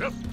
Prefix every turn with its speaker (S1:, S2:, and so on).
S1: Yep.